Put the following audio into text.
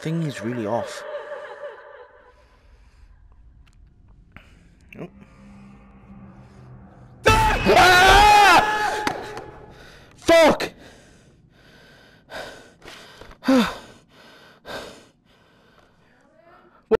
thing is really off. Oh. Ah! Fuck!